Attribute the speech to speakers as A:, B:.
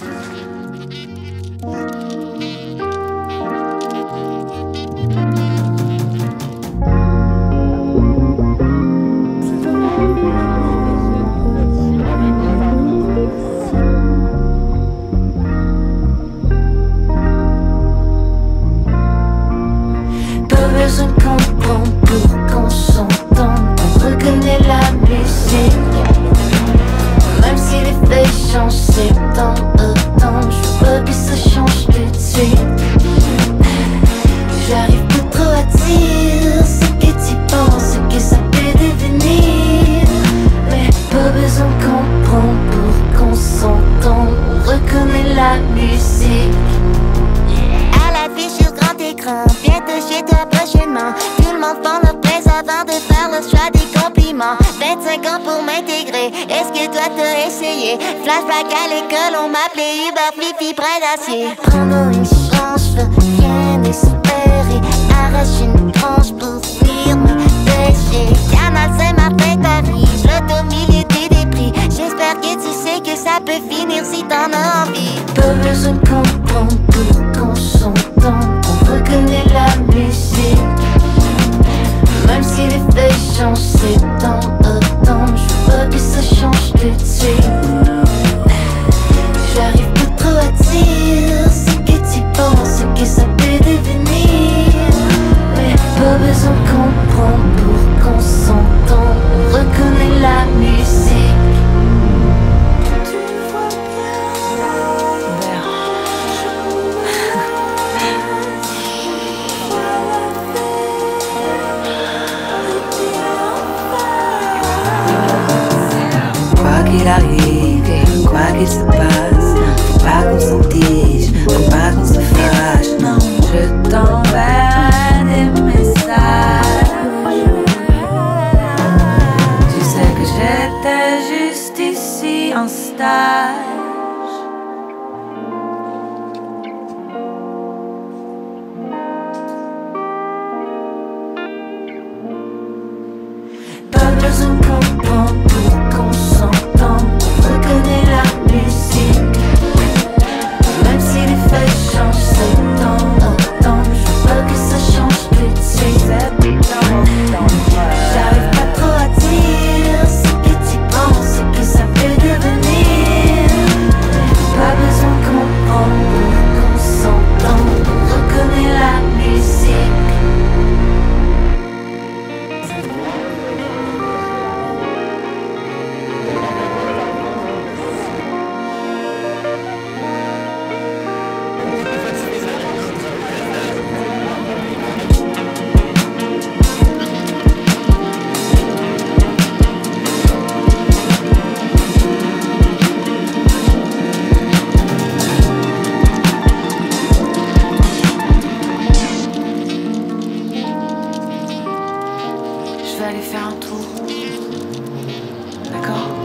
A: Pas besoin de comprendre pour qu'on s'entende. On reconnaît la musique.
B: Des compliments. 25 ans pour m'intégrer, est-ce que toi t'as essayé? Flashback à l'école, on m'appelait Uber Flippy près d'acier. Prends-nous une chance, je veux rien espérer. Arrache une tranche pour venir me pêcher. Canal Saint-Martin, Paris, l'automilité des prix. J'espère que tu sais que ça peut finir si t'en as envie.
A: Pas besoin de comprendre pour qu'on. On reconnaît la musique. qu'il arrive, quoi qu'il se passe, faut pas qu'on s'entige, faut pas qu'on se fâche, non. Je t'enverrai des messages. Tu sais que j'étais juste ici en stage. Pas besoin qu'on pour qu'on s'en vais aller faire un tour. D'accord?